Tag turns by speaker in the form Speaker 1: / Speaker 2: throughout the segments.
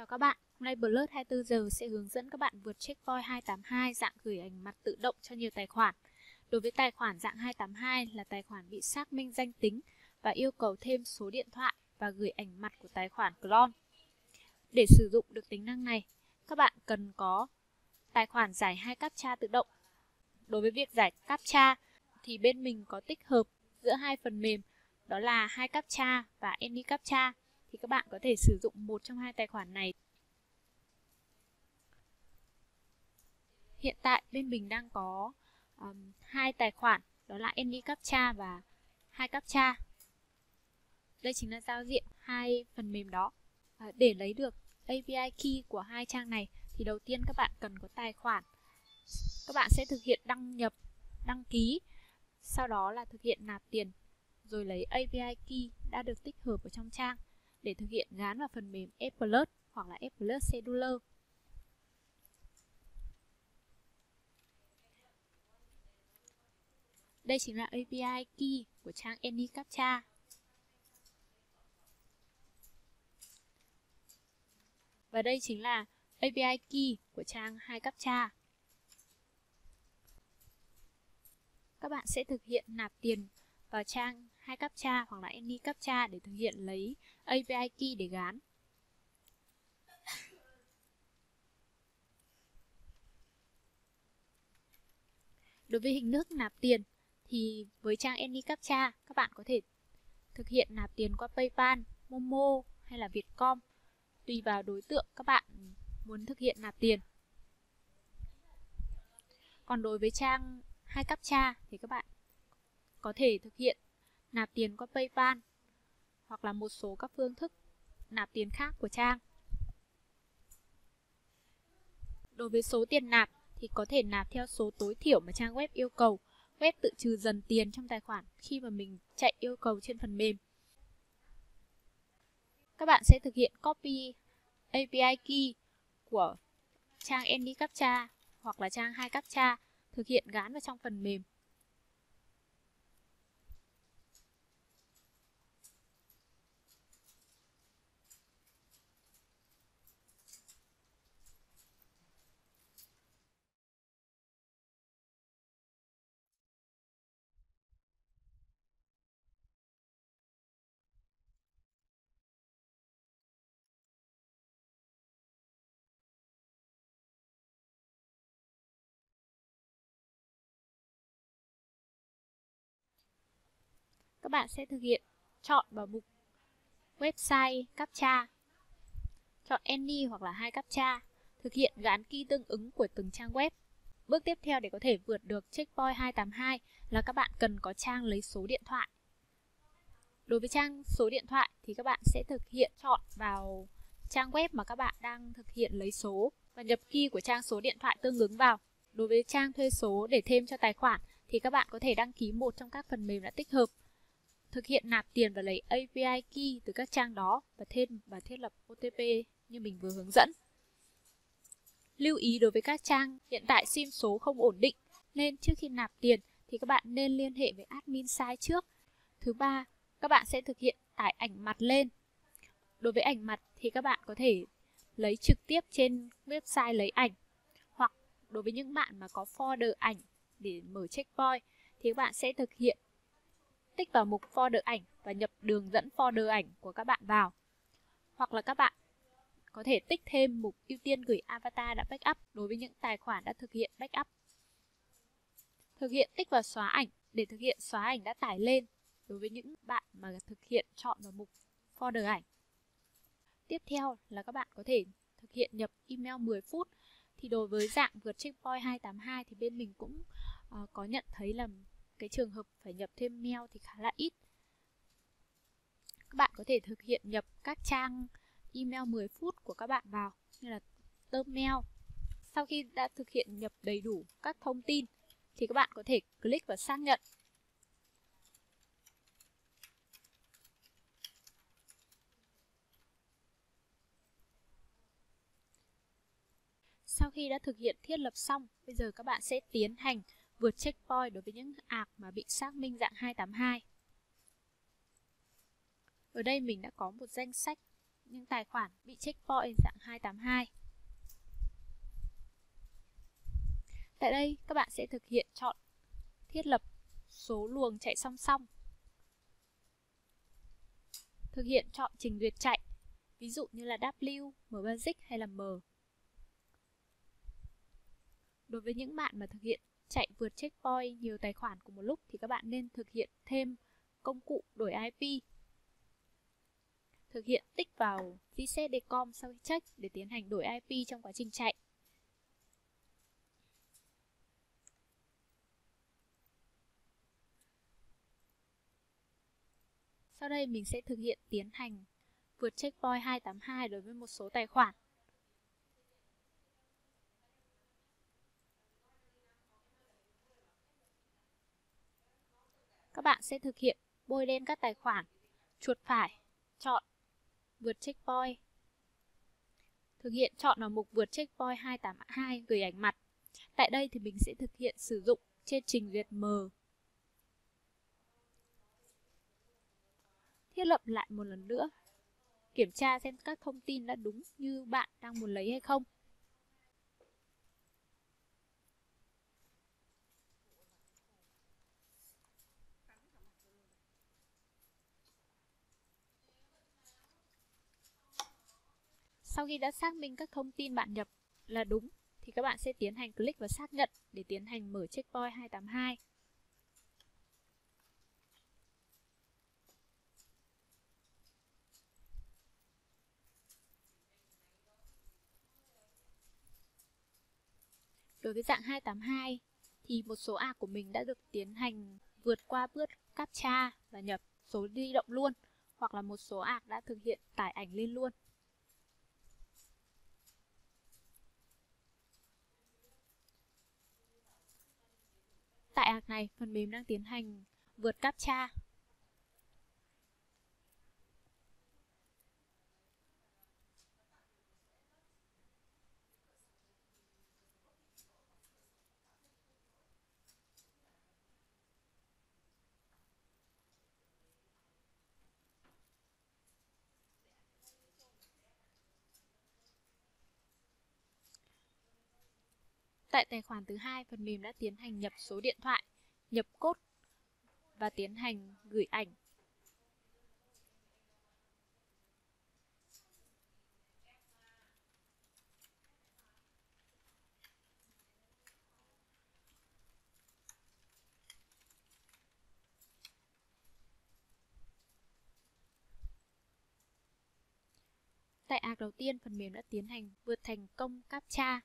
Speaker 1: Chào các bạn, hôm nay Blurt 24 giờ sẽ hướng dẫn các bạn vượt checkpoint 282 dạng gửi ảnh mặt tự động cho nhiều tài khoản. Đối với tài khoản dạng 282 là tài khoản bị xác minh danh tính và yêu cầu thêm số điện thoại và gửi ảnh mặt của tài khoản clone. Để sử dụng được tính năng này, các bạn cần có tài khoản giải hai captcha tự động. Đối với việc giải captcha thì bên mình có tích hợp giữa hai phần mềm đó là hai captcha và Any captcha thì các bạn có thể sử dụng một trong hai tài khoản này. Hiện tại bên mình đang có um, hai tài khoản đó là Any captcha và hai captcha. Đây chính là giao diện hai phần mềm đó. À, để lấy được API key của hai trang này thì đầu tiên các bạn cần có tài khoản. Các bạn sẽ thực hiện đăng nhập, đăng ký, sau đó là thực hiện nạp tiền rồi lấy API key đã được tích hợp ở trong trang để thực hiện gán vào phần mềm F hoặc là F Scheduler. Đây chính là API key của trang AnyCaptcha. Và đây chính là API key của trang 2CAPTCHA. Các bạn sẽ thực hiện nạp tiền vào trang hai captcha hoặc là any captcha để thực hiện lấy API key để gán. Đối với hình thức nạp tiền thì với trang Any Captcha các bạn có thể thực hiện nạp tiền qua PayPal, Momo hay là Vietcom tùy vào đối tượng các bạn muốn thực hiện nạp tiền. Còn đối với trang hai captcha thì các bạn có thể thực hiện nạp tiền qua PayPal hoặc là một số các phương thức nạp tiền khác của trang. Đối với số tiền nạp thì có thể nạp theo số tối thiểu mà trang web yêu cầu. Web tự trừ dần tiền trong tài khoản khi mà mình chạy yêu cầu trên phần mềm. Các bạn sẽ thực hiện copy API key của trang Andy Captcha hoặc là trang 2 Captcha thực hiện gán vào trong phần mềm. Các bạn sẽ thực hiện. Chọn vào mục website captcha chọn any hoặc là hai captcha thực hiện gắn key tương ứng của từng trang web. Bước tiếp theo để có thể vượt được checkpoint 282 là các bạn cần có trang lấy số điện thoại. Đối với trang số điện thoại thì các bạn sẽ thực hiện chọn vào trang web mà các bạn đang thực hiện lấy số và nhập key của trang số điện thoại tương ứng vào. Đối với trang thuê số để thêm cho tài khoản thì các bạn có thể đăng ký một trong các phần mềm đã tích hợp thực hiện nạp tiền và lấy API key từ các trang đó và thêm và thiết lập OTP như mình vừa hướng dẫn. Lưu ý đối với các trang hiện tại sim số không ổn định nên trước khi nạp tiền thì các bạn nên liên hệ với admin site trước. Thứ ba, các bạn sẽ thực hiện tải ảnh mặt lên. Đối với ảnh mặt thì các bạn có thể lấy trực tiếp trên website lấy ảnh hoặc đối với những bạn mà có folder ảnh để mở checkpoint thì các bạn sẽ thực hiện tích vào mục folder ảnh và nhập đường dẫn folder ảnh của các bạn vào. Hoặc là các bạn có thể tích thêm mục ưu tiên gửi avatar đã backup đối với những tài khoản đã thực hiện backup. Thực hiện tích vào xóa ảnh để thực hiện xóa ảnh đã tải lên đối với những bạn mà thực hiện chọn vào mục folder ảnh. Tiếp theo là các bạn có thể thực hiện nhập email 10 phút thì đối với dạng vượt checkpoint 282 thì bên mình cũng uh, có nhận thấy là cái trường hợp phải nhập thêm mail thì khá là ít. Các bạn có thể thực hiện nhập các trang email 10 phút của các bạn vào như là tơm mail. Sau khi đã thực hiện nhập đầy đủ các thông tin thì các bạn có thể click vào xác nhận. Sau khi đã thực hiện thiết lập xong, bây giờ các bạn sẽ tiến hành vượt checkpoint đối với những ạc mà bị xác minh dạng 282. Ở đây mình đã có một danh sách những tài khoản bị checkpoint dạng 282. Tại đây, các bạn sẽ thực hiện chọn thiết lập số luồng chạy song song. Thực hiện chọn trình duyệt chạy, ví dụ như là W, M Basic hay là M. Đối với những bạn mà thực hiện chạy vượt checkpoint nhiều tài khoản cùng một lúc thì các bạn nên thực hiện thêm công cụ đổi IP. Thực hiện tích vào reset.com sau khi check để tiến hành đổi IP trong quá trình chạy. Sau đây mình sẽ thực hiện tiến hành vượt checkpoint 282 đối với một số tài khoản. Các bạn sẽ thực hiện bôi lên các tài khoản, chuột phải, chọn vượt checkpoint. Thực hiện chọn vào mục vượt checkpoint 282 gửi ảnh mặt. Tại đây thì mình sẽ thực hiện sử dụng trên trình duyệt M. Thiết lập lại một lần nữa. Kiểm tra xem các thông tin đã đúng như bạn đang muốn lấy hay không. Sau khi đã xác minh các thông tin bạn nhập là đúng, thì các bạn sẽ tiến hành click và xác nhận để tiến hành mở checkpoint 282. Đối với dạng 282 thì một số A của mình đã được tiến hành vượt qua bước captcha và nhập số di động luôn, hoặc là một số ạc đã thực hiện tải ảnh lên luôn. Tại ạc này, phần mềm đang tiến hành vượt captcha. Tại tài khoản thứ hai, phần mềm đã tiến hành nhập số điện thoại nhập cốt và tiến hành gửi ảnh. Tại ạc đầu tiên, phần mềm đã tiến hành vượt thành công CAPTCHA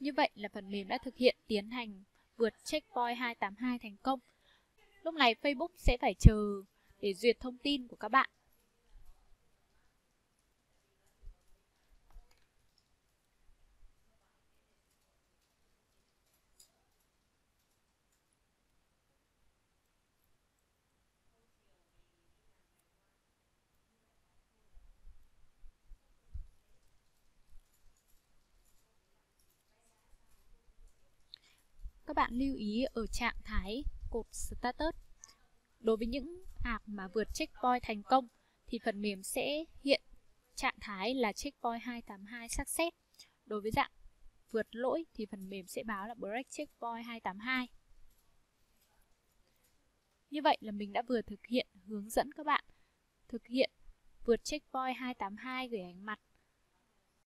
Speaker 1: Như vậy là phần mềm đã thực hiện tiến hành vượt checkpoint 282 thành công. Lúc này Facebook sẽ phải chờ để duyệt thông tin của các bạn. Bạn lưu ý ở trạng thái cột status. Đối với những app mà vượt checkpoint thành công, thì phần mềm sẽ hiện trạng thái là checkpoint 282 success. Đối với dạng vượt lỗi, thì phần mềm sẽ báo là break checkpoint 282. Như vậy là mình đã vừa thực hiện hướng dẫn các bạn thực hiện vượt checkpoint 282 gửi ảnh mặt